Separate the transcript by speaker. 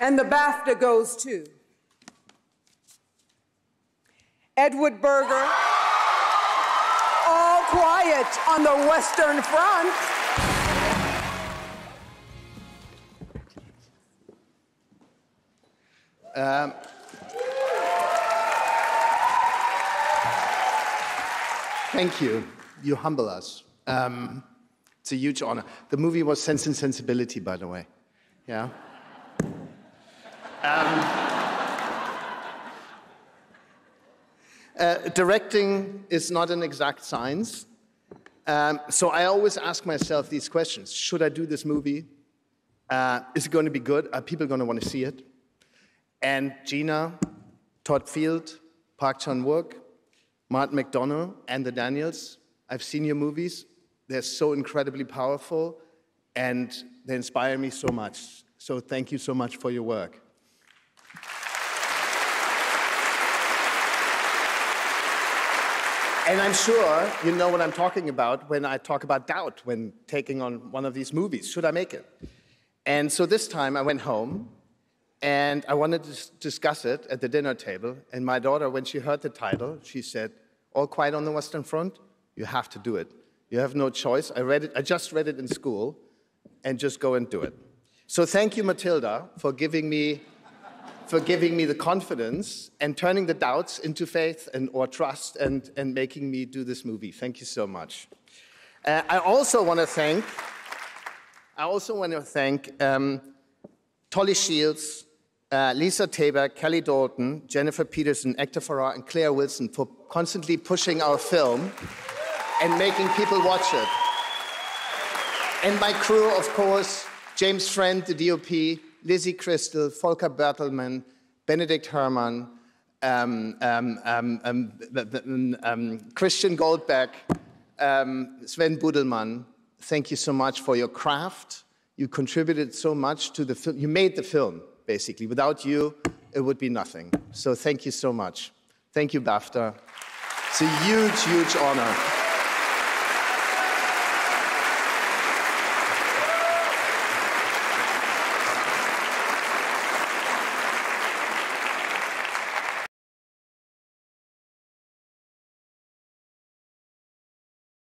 Speaker 1: And the BAFTA goes to Edward Berger, All Quiet on the Western Front.
Speaker 2: Um, thank you. You humble us. Um, it's a huge honor. The movie was Sense and Sensibility, by the way. Yeah. Um, uh, directing is not an exact science. Um, so I always ask myself these questions Should I do this movie? Uh, is it going to be good? Are people going to want to see it? And Gina, Todd Field, Park Chan Wook, Martin McDonagh, and the Daniels, I've seen your movies. They're so incredibly powerful and they inspire me so much. So thank you so much for your work. And I'm sure you know what I'm talking about when I talk about doubt when taking on one of these movies. Should I make it? And so this time I went home and I wanted to discuss it at the dinner table. And my daughter, when she heard the title, she said, All Quiet on the Western Front, you have to do it. You have no choice. I read it, I just read it in school, and just go and do it. So thank you, Matilda, for giving me for giving me the confidence and turning the doubts into faith and or trust and, and making me do this movie. Thank you so much. Uh, I also want to thank I also want to thank um, Tolly Shields, uh, Lisa Taback, Kelly Dalton, Jennifer Peterson, Hector Farrar, and Claire Wilson for constantly pushing our film and making people watch it. And my crew, of course, James Friend, the DOP, Lisy Christl, Volker Bertelmann, Benedict Herrmann, um, um, um, um Christian Goldbeck, um, Sven Budelmann. Thank you so much for your craft. You contributed so much to the film. You made the film, basically. Without you, it would be nothing. So thank you so much. Thank you, BAFTA. It's a huge, huge honor.